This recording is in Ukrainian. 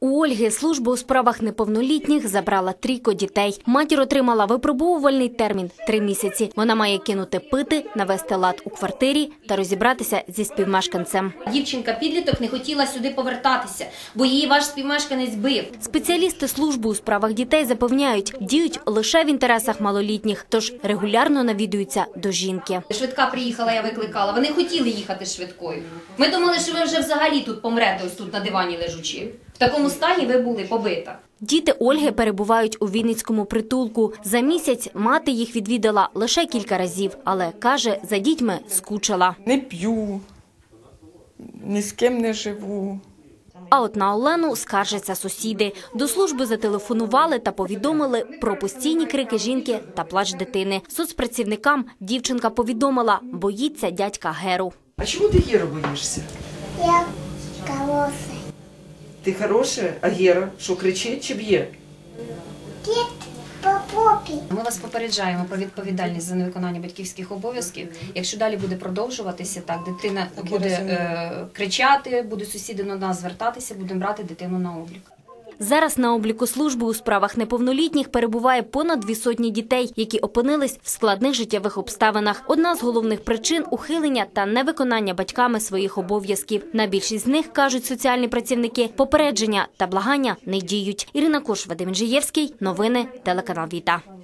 У Ольги служба у справах неповнолітніх забрала трійко дітей. Матір отримала випробовувальний термін три місяці. Вона має кинути пити, навести лад у квартирі та розібратися зі співмешканцем. Дівчинка підліток не хотіла сюди повертатися, бо її ваш співмешканець бив. Спеціалісти служби у справах дітей запевняють, діють лише в інтересах малолітніх, тож регулярно навідуються до жінки. Швидка приїхала, я викликала. Вони хотіли їхати швидкою. Ми думали, що ви вже взагалі тут помрете, ось тут на дивані лежучи. В такому стані ви були побита. Діти Ольги перебувають у Вінницькому притулку. За місяць мати їх відвідала лише кілька разів, але каже, за дітьми скучила. Не п'ю, ні з ким не живу. А от на Олену скаржаться сусіди. До служби зателефонували та повідомили про постійні крики жінки та плач дитини. Соцпрацівникам дівчинка повідомила, боїться дядька Геру. А чому ти Гера боїшся? Я колоси. Ти хороша, а Гера що кричить чи б'є? Ми вас попереджаємо про відповідальність за невиконання батьківських обов'язків. Якщо далі буде продовжуватися, так дитина буде е, кричати, будуть сусіди на нас звертатися, будемо брати дитину на облік. Зараз на обліку служби у справах неповнолітніх перебуває понад дві сотні дітей, які опинились в складних життєвих обставинах. Одна з головних причин ухилення та невиконання батьками своїх обов'язків. На більшість з них кажуть соціальні працівники, попередження та благання не діють. Ірина Кош, Вадим. Новини телеканал Віта.